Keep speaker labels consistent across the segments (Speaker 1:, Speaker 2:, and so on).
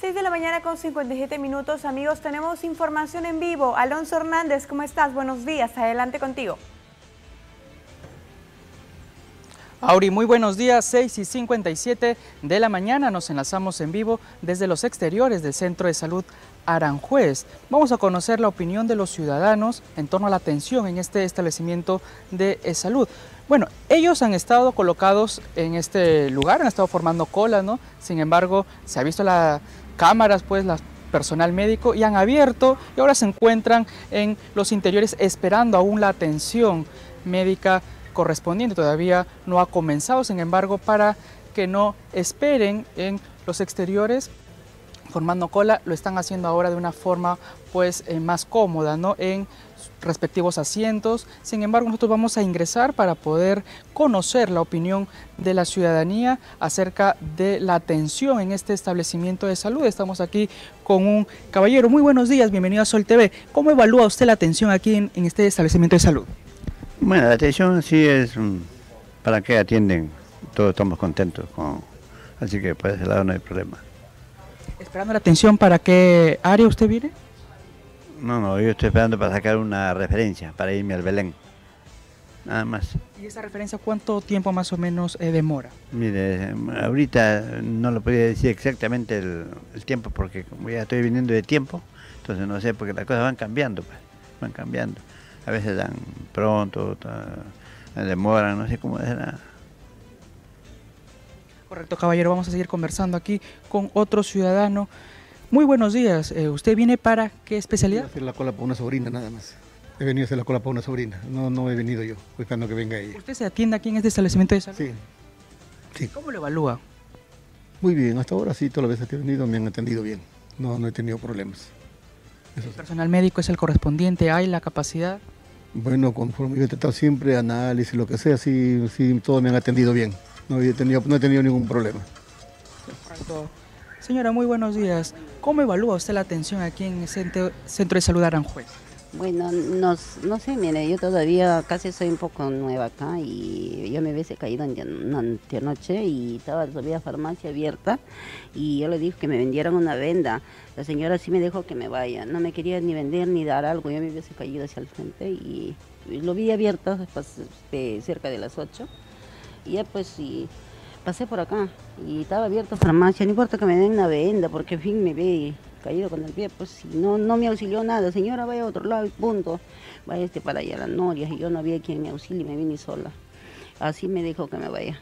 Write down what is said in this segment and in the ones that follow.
Speaker 1: 6 de la mañana con 57 minutos, amigos, tenemos información en vivo. Alonso Hernández, ¿cómo estás? Buenos días, adelante contigo.
Speaker 2: Auri, muy buenos días, 6 y 57 de la mañana nos enlazamos en vivo desde los exteriores del Centro de Salud Aranjuez. Vamos a conocer la opinión de los ciudadanos en torno a la atención en este establecimiento de eh, salud. Bueno, ellos han estado colocados en este lugar, han estado formando cola, ¿no? Sin embargo, se ha visto las cámaras, pues, la personal médico y han abierto y ahora se encuentran en los interiores esperando aún la atención médica correspondiente. Todavía no ha comenzado, sin embargo, para que no esperen en los exteriores formando cola, lo están haciendo ahora de una forma pues eh, más cómoda, ¿no? En respectivos asientos. Sin embargo, nosotros vamos a ingresar para poder conocer la opinión de la ciudadanía acerca de la atención en este establecimiento de salud. Estamos aquí con un caballero. Muy buenos días, bienvenido a Sol TV. ¿Cómo evalúa usted la atención aquí en este establecimiento de salud?
Speaker 3: Bueno, la atención sí es mm, para que atienden, todos estamos contentos, con, así que por ese lado no hay problema.
Speaker 2: ¿Esperando la atención para qué área usted viene?
Speaker 3: No, no, yo estoy esperando para sacar una referencia, para irme al Belén, nada más.
Speaker 2: ¿Y esa referencia cuánto tiempo más o menos eh, demora?
Speaker 3: Mire, ahorita no lo podría decir exactamente el, el, tiempo porque como ya estoy viniendo de tiempo, entonces no sé, porque las cosas van cambiando, pues, van cambiando a veces dan pronto, demoran, no sé cómo será.
Speaker 2: Correcto, caballero, vamos a seguir conversando aquí con otro ciudadano. Muy buenos días, eh, ¿usted viene para qué especialidad?
Speaker 4: hacer la cola para una sobrina nada más. He venido a hacer la cola para una sobrina, no, no he venido yo, buscando que venga ella.
Speaker 2: ¿Usted se atiende aquí en este establecimiento de salud?
Speaker 4: Sí.
Speaker 2: sí. ¿Cómo lo evalúa?
Speaker 4: Muy bien, hasta ahora sí, todas las veces que he venido me han atendido bien, no, no he tenido problemas.
Speaker 2: ¿El personal médico es el correspondiente? ¿Hay la capacidad?
Speaker 4: Bueno, conforme yo he tratado siempre, análisis, lo que sea, sí, sí, todos me han atendido bien. No he tenido, no he tenido ningún problema.
Speaker 2: Señora, muy buenos días. ¿Cómo evalúa usted la atención aquí en el Centro, centro de Salud Aranjuez?
Speaker 5: Bueno, no, no sé, mire, yo todavía casi soy un poco nueva acá y yo me hubiese caído anoche y estaba todavía farmacia abierta y yo le dije que me vendieran una venda. La señora sí me dejó que me vaya, no me quería ni vender ni dar algo, yo me hubiese caído hacia el frente y, lo vi abierto después, este, cerca de las 8 y ya pues sí, pasé por acá y estaba abierta farmacia, no importa que me den una venda porque en fin me ve caído con el pie, pues no, no me auxilió nada, señora vaya a otro lado y punto, vaya este para allá, las norias, y yo no había quien me auxilie, me vine sola. Así me dijo que me vaya.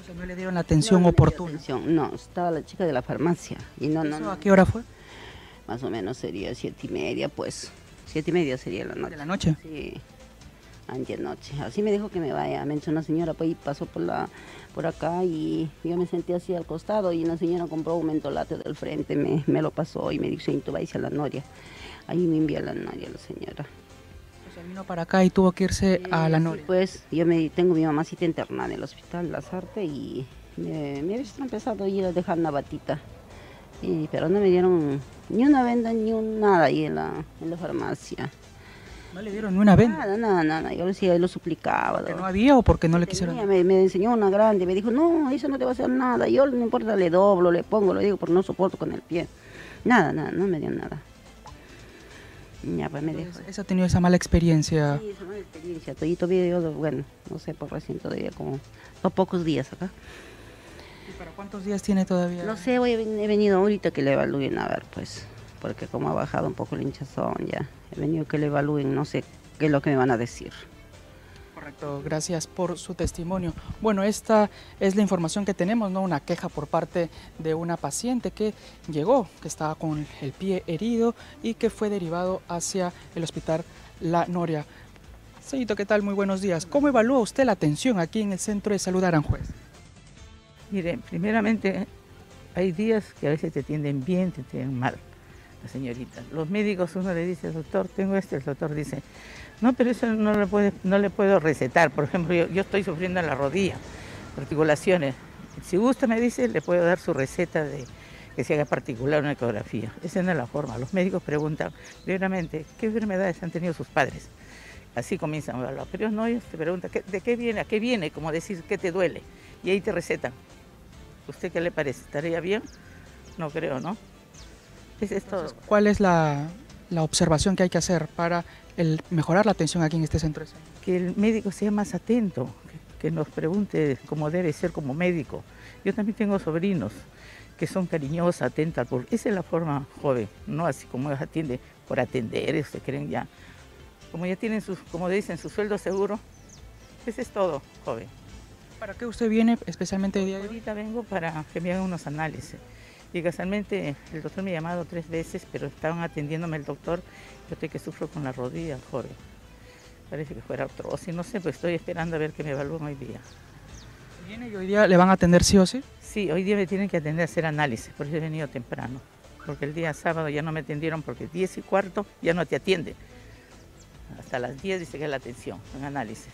Speaker 2: O sea, no le dieron la atención oportuna.
Speaker 5: No, estaba la chica de la farmacia. Y no, no,
Speaker 2: ¿A qué hora fue?
Speaker 5: Más o menos sería siete y media, pues. Siete y media sería la noche.
Speaker 2: ¿De la noche?
Speaker 5: Sí, noche. Así me dijo que me vaya. Me una señora, pues, y pasó por la por acá y yo me sentí así al costado y una señora compró un mentolate del frente, me, me lo pasó y me dijo, tú vas a la Noria. Ahí me envió a la Noria la señora.
Speaker 2: Pues vino para acá y tuvo que irse a la Noria.
Speaker 5: pues yo me tengo mi mamacita internada en el hospital Lazarte y me, me he empezado a ir a dejar una batita. pero no me dieron ni una venda ni un nada ahí en la, en la farmacia.
Speaker 2: ¿No le dieron ni una venda?
Speaker 5: Nada, nada, nada. Yo decía, lo suplicaba.
Speaker 2: ¿Que no había o porque no le quisieron?
Speaker 5: Me, me, enseñó una grande, me dijo, no, eso no te va a hacer nada. Yo no importa, le doblo, le pongo, lo digo, porque no soporto con el pie. Nada, nada, no me dio nada. Ya, pues me dejó.
Speaker 2: ¿Esa ha tenido esa mala experiencia?
Speaker 5: Sí, esa mala experiencia. Todavía yo, bueno, no sé, por recién todavía como dos pocos días acá.
Speaker 2: ¿Y para cuántos días tiene todavía?
Speaker 5: No sé, hoy he venido ahorita que le evalúen a ver, pues porque como ha bajado un poco el hinchazón ya, he venido que le evalúen, no sé qué es lo que me van a decir.
Speaker 2: Correcto, gracias por su testimonio. Bueno, esta es la información que tenemos, ¿no? Una queja por parte de una paciente que llegó, que estaba con el pie herido y que fue derivado hacia el hospital La Noria. Señorito, ¿qué tal? Muy buenos días. ¿Cómo evalúa usted la atención aquí en el Centro de Salud Aranjuez?
Speaker 6: Mire, primeramente hay días que a veces te atienden bien, te atienden mal señorita. Los médicos, uno le dice, doctor, tengo este, el doctor dice, no, pero eso no le, puede, no le puedo recetar. Por ejemplo, yo, estoy sufriendo en la rodilla, articulaciones. Si gusta, me dice, le puedo dar su receta de que se haga particular una ecografía. Esa no es la forma. Los médicos preguntan, primeramente, ¿qué enfermedades han tenido sus padres? Así comienzan a hablar. Pero no, ellos te preguntan, ¿de qué viene? ¿A qué viene? Como decir, ¿qué te duele? Y ahí te recetan. ¿Usted qué le parece? ¿Estaría bien? no creo, ¿no? Es todo.
Speaker 2: ¿Cuál es la, la observación que hay que hacer para el mejorar la atención aquí en este centro?
Speaker 6: Que el médico sea más atento, que, que nos pregunte cómo debe ser como médico. Yo también tengo sobrinos que son cariñosos, atentos, por esa es la forma joven, no así como ellos atienden por atender, se creen ya, como ya tienen sus, como dicen, su sueldo seguro, ese es todo, joven.
Speaker 2: ¿Para qué usted viene especialmente el día de hoy?
Speaker 6: Ahorita vengo para que me hagan unos análisis. Y casualmente el doctor me ha llamado tres veces, pero estaban atendiéndome el doctor. Yo estoy que sufro con la rodilla, joven. Parece que fuera artrosis, no sé, pues estoy esperando a ver que me evalúen hoy día.
Speaker 2: ¿Viene y hoy día le van a atender sí o sí?
Speaker 6: Sí, hoy día me tienen que atender a hacer análisis, por eso he venido temprano. Porque el día sábado ya no me atendieron porque 10 y cuarto ya no te atienden. Hasta las 10 dice que es la atención, en análisis.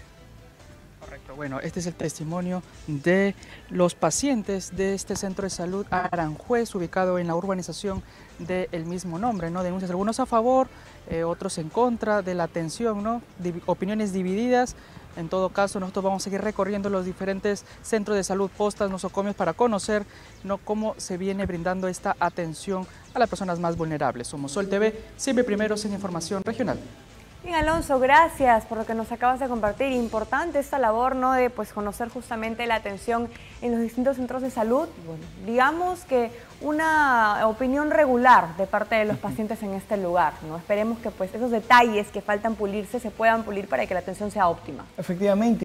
Speaker 2: Bueno, este es el testimonio de los pacientes de este centro de salud Aranjuez, ubicado en la urbanización del mismo nombre, ¿no? Denuncias algunos a favor, eh, otros en contra de la atención, ¿no? Opiniones divididas. En todo caso, nosotros vamos a seguir recorriendo los diferentes centros de salud, postas, nosocomios, para conocer ¿no? cómo se viene brindando esta atención a las personas más vulnerables. Somos Sol TV, siempre primeros en información regional.
Speaker 1: Bien, Alonso, gracias por lo que nos acabas de compartir. Importante esta labor, ¿no? De pues conocer justamente la atención en los distintos centros de salud. Bueno, digamos que una opinión regular de parte de los pacientes en este lugar, ¿no? Esperemos que pues esos detalles que faltan pulirse se puedan pulir para que la atención sea óptima.
Speaker 7: Efectivamente.